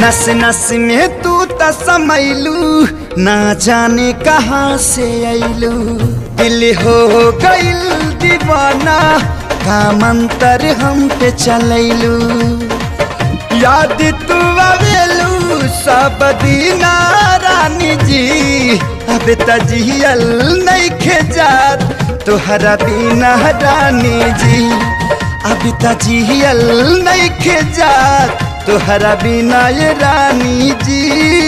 नस नस में तू त समैलू, ना जाने कहाँ से ऐलू दिल हो गइल दीवाना का मंतर हम पे चलैलू। याद तू आवेलू सब दीना रानी जी। अब तजियल नहीं खेजात, तुहरा बिना रानी जी। अब तजियल नहीं खेजात तुहरा बिना ये रानी जी।